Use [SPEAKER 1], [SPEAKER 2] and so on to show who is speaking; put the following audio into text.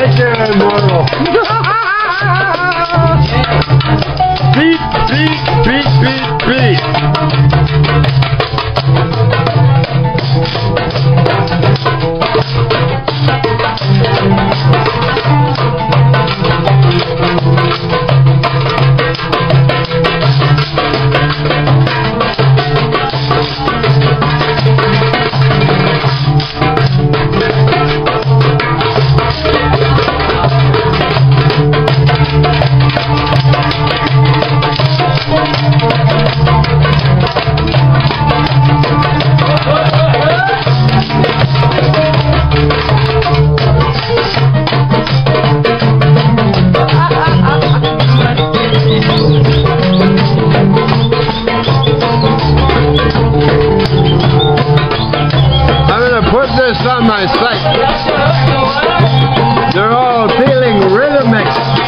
[SPEAKER 1] leche, morro. beep beep beep. beat. Put this on my site. They're all feeling rhythmics.